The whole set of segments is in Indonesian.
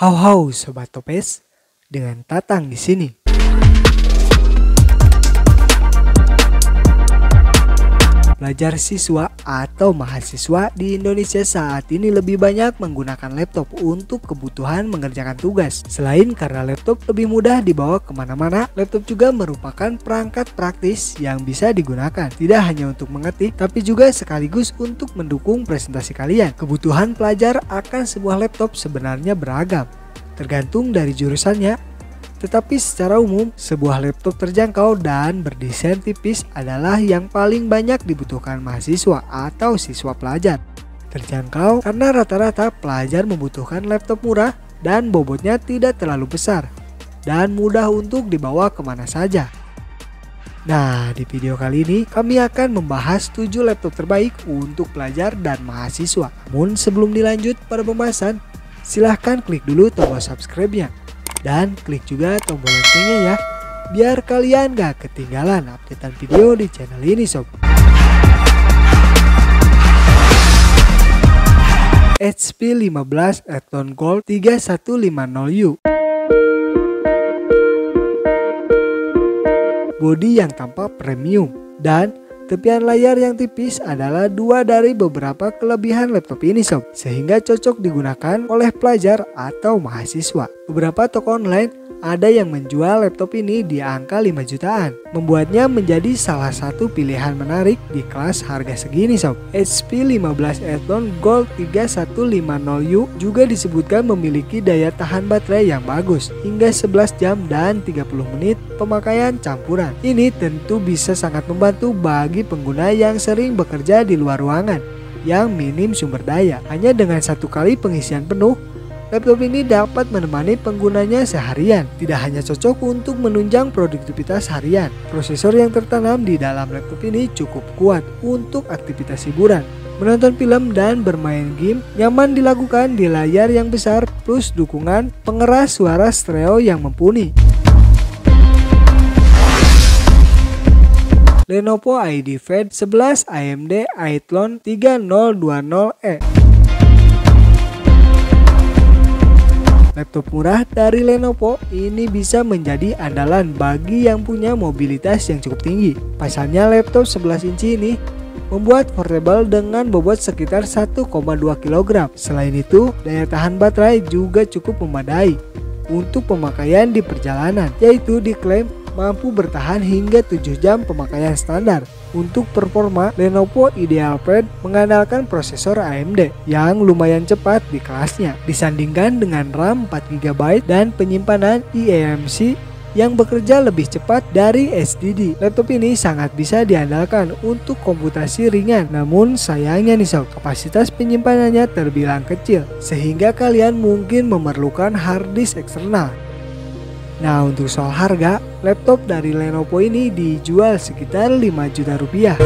Hau hau sobat topes dengan Tatang di sini. Pelajar siswa atau mahasiswa di Indonesia saat ini lebih banyak menggunakan laptop untuk kebutuhan mengerjakan tugas. Selain karena laptop lebih mudah dibawa ke mana-mana, laptop juga merupakan perangkat praktis yang bisa digunakan. Tidak hanya untuk mengetik, tapi juga sekaligus untuk mendukung presentasi kalian. Kebutuhan pelajar akan sebuah laptop sebenarnya beragam, tergantung dari jurusannya tetapi secara umum, sebuah laptop terjangkau dan berdesain tipis adalah yang paling banyak dibutuhkan mahasiswa atau siswa pelajar. Terjangkau karena rata-rata pelajar membutuhkan laptop murah dan bobotnya tidak terlalu besar dan mudah untuk dibawa ke mana saja. Nah, di video kali ini kami akan membahas 7 laptop terbaik untuk pelajar dan mahasiswa. Namun sebelum dilanjut pada pembahasan, silahkan klik dulu tombol subscribe-nya dan klik juga tombol loncengnya ya biar kalian gak ketinggalan updatean video di channel ini sob. HP 15 Athlon Gold 3150U Bodi yang tampak premium dan Tepian layar yang tipis adalah dua dari beberapa kelebihan laptop ini sob, sehingga cocok digunakan oleh pelajar atau mahasiswa. Beberapa toko online ada yang menjual laptop ini di angka 5 jutaan, membuatnya menjadi salah satu pilihan menarik di kelas harga segini sob. HP 15 Athlon Gold 3150U juga disebutkan memiliki daya tahan baterai yang bagus, hingga 11 jam dan 30 menit pemakaian campuran. Ini tentu bisa sangat membantu bagi pengguna yang sering bekerja di luar ruangan yang minim sumber daya. Hanya dengan satu kali pengisian penuh, Laptop ini dapat menemani penggunanya seharian, tidak hanya cocok untuk menunjang produktivitas harian. Prosesor yang tertanam di dalam laptop ini cukup kuat untuk aktivitas hiburan. Menonton film dan bermain game nyaman dilakukan di layar yang besar plus dukungan pengeras suara stereo yang mumpuni. Lenovo IdeaPad 11 AMD Athlon 3020E Laptop murah dari Lenovo ini bisa menjadi andalan bagi yang punya mobilitas yang cukup tinggi. Pasalnya laptop 11 inci ini membuat portable dengan bobot sekitar 1,2 kg. Selain itu, daya tahan baterai juga cukup memadai untuk pemakaian di perjalanan, yaitu diklaim mampu bertahan hingga 7 jam pemakaian standar. Untuk performa, Lenovo IdeaPad mengandalkan prosesor AMD yang lumayan cepat di kelasnya disandingkan dengan RAM 4GB dan penyimpanan eMMC yang bekerja lebih cepat dari SSD. Laptop ini sangat bisa diandalkan untuk komputasi ringan, namun sayangnya nih sob, kapasitas penyimpanannya terbilang kecil, sehingga kalian mungkin memerlukan hard disk eksternal. Nah untuk soal harga, laptop dari Lenovo ini dijual sekitar 5 juta rupiah.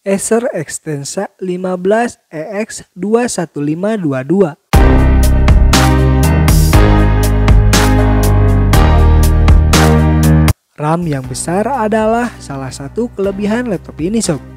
Acer Extensa 15 EX 21522 RAM yang besar adalah salah satu kelebihan laptop ini sob.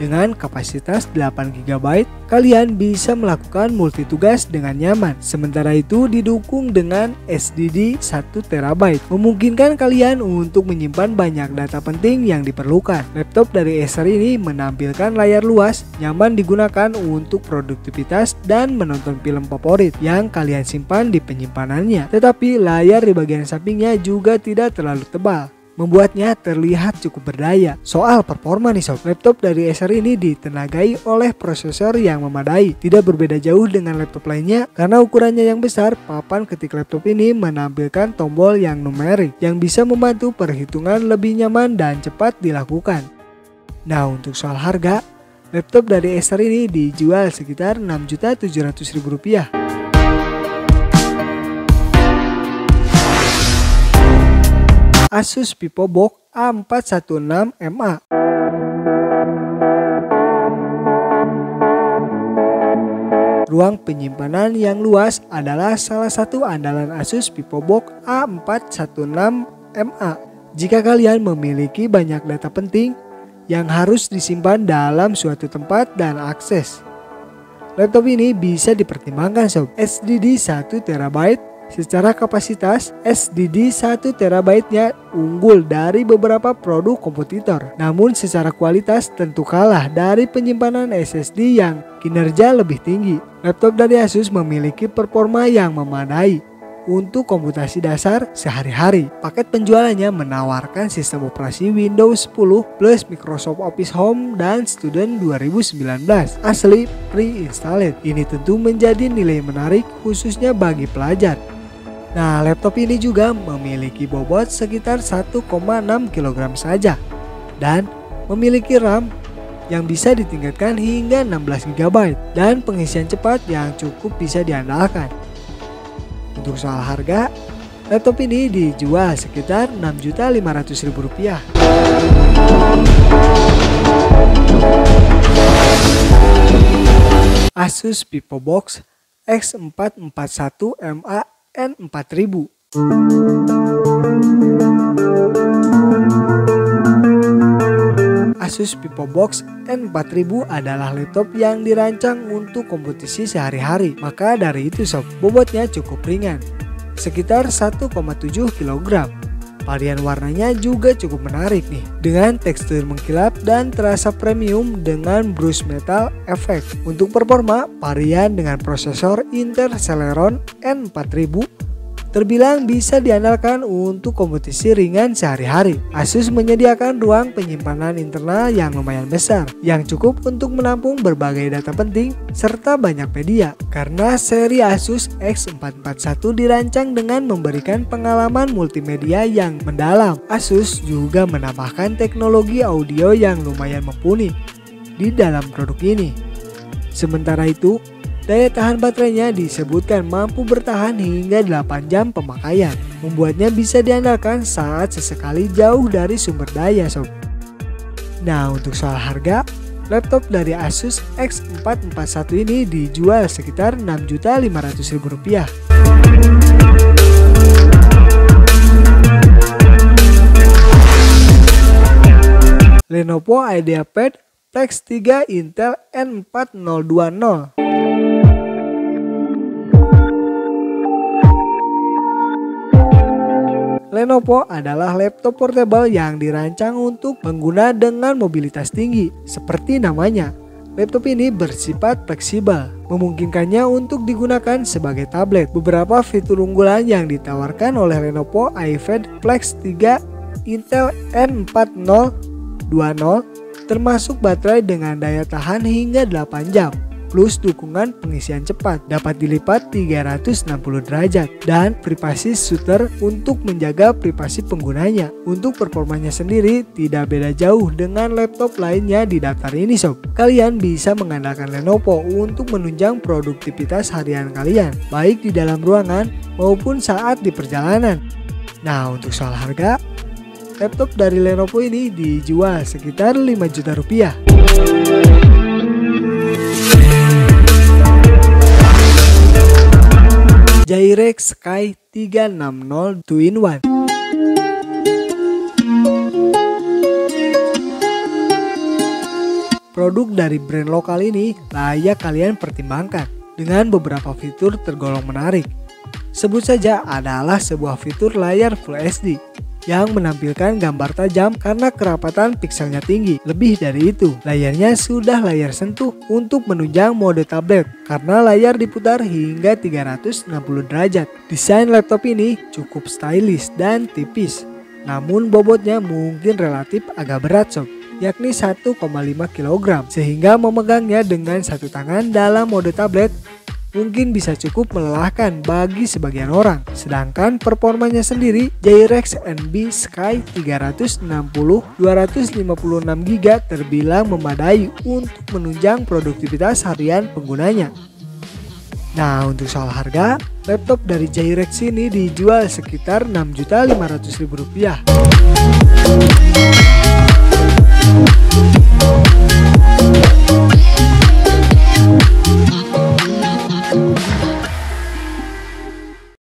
Dengan kapasitas 8GB, kalian bisa melakukan multitugas dengan nyaman. Sementara itu didukung dengan SSD 1TB, memungkinkan kalian untuk menyimpan banyak data penting yang diperlukan. Laptop dari Acer ini menampilkan layar luas, nyaman digunakan untuk produktivitas dan menonton film favorit yang kalian simpan di penyimpanannya. Tetapi layar di bagian sampingnya juga tidak terlalu tebal membuatnya terlihat cukup berdaya. Soal performa nih sob, laptop dari Acer ini ditenagai oleh prosesor yang memadai. Tidak berbeda jauh dengan laptop lainnya karena ukurannya yang besar, papan ketik laptop ini menampilkan tombol yang numerik yang bisa membantu perhitungan lebih nyaman dan cepat dilakukan. Nah untuk soal harga, laptop dari Acer ini dijual sekitar Rp6.700.000. Asus VivoBook A416MA. Ruang penyimpanan yang luas adalah salah satu andalan Asus VivoBook A416MA. Jika kalian memiliki banyak data penting yang harus disimpan dalam suatu tempat dan akses. Laptop ini bisa dipertimbangkan sob, SSD 1 TB Secara kapasitas, SSD 1 TB-nya unggul dari beberapa produk kompetitor. Namun secara kualitas tentu kalah dari penyimpanan SSD yang kinerja lebih tinggi. Laptop dari Asus memiliki performa yang memadai untuk komputasi dasar sehari-hari. Paket penjualannya menawarkan sistem operasi Windows 10 plus Microsoft Office Home dan Student 2019 asli pre-installed. Ini tentu menjadi nilai menarik khususnya bagi pelajar Nah, laptop ini juga memiliki bobot sekitar 1,6 kg saja dan memiliki RAM yang bisa ditingkatkan hingga 16 GB dan pengisian cepat yang cukup bisa diandalkan. Untuk soal harga, laptop ini dijual sekitar Rp6.500.000. Asus VivoBox X441MA N4000. Asus VivoBox N4000 adalah laptop yang dirancang untuk kompetisi sehari-hari. Maka dari itu sob, bobotnya cukup ringan, sekitar 1,7 kg. Varian warnanya juga cukup menarik nih, dengan tekstur mengkilap dan terasa premium dengan brush metal efek. Untuk performa, varian dengan prosesor Intel Celeron N4000 terbilang bisa diandalkan untuk kompetisi ringan sehari-hari. Asus menyediakan ruang penyimpanan internal yang lumayan besar, yang cukup untuk menampung berbagai data penting serta banyak media. Karena seri Asus X441 dirancang dengan memberikan pengalaman multimedia yang mendalam, Asus juga menambahkan teknologi audio yang lumayan mumpuni di dalam produk ini. Sementara itu, Daya tahan baterainya disebutkan mampu bertahan hingga 8 jam pemakaian, membuatnya bisa diandalkan saat sesekali jauh dari sumber daya sob. Nah untuk soal harga, laptop dari Asus X441 ini dijual sekitar Rp6.500.000. Lenovo IdeaPad Flex 3 Intel N4020 Lenovo adalah laptop portable yang dirancang untuk pengguna dengan mobilitas tinggi. Seperti namanya, laptop ini bersifat fleksibel, memungkinkannya untuk digunakan sebagai tablet. Beberapa fitur unggulan yang ditawarkan oleh Lenovo iPad Flex 3 Intel N4020 termasuk baterai dengan daya tahan hingga 8 jam plus dukungan pengisian cepat dapat dilipat 360 derajat dan privasi shooter untuk menjaga privasi penggunanya. Untuk performanya sendiri tidak beda jauh dengan laptop lainnya di daftar ini sob. Kalian bisa mengandalkan Lenovo untuk menunjang produktivitas harian kalian baik di dalam ruangan maupun saat di perjalanan. Nah untuk soal harga, laptop dari Lenovo ini dijual sekitar 5 juta rupiah. Jairex Sky 360 2 in 1 Produk dari brand lokal ini layak kalian pertimbangkan dengan beberapa fitur tergolong menarik. Sebut saja adalah sebuah fitur layar Full HD yang menampilkan gambar tajam karena kerapatan pixelnya tinggi. Lebih dari itu, layarnya sudah layar sentuh untuk menunjang mode tablet karena layar diputar hingga 360 derajat. Desain laptop ini cukup stylish dan tipis, namun bobotnya mungkin relatif agak berat sob yakni 1,5 kg sehingga memegangnya dengan satu tangan dalam mode tablet mungkin bisa cukup melelahkan bagi sebagian orang. Sedangkan performanya sendiri, Jairex NB Sky 360 256GB terbilang memadai untuk menunjang produktivitas harian penggunanya. Nah untuk soal harga, laptop dari Jairex ini dijual sekitar Rp6.500.000.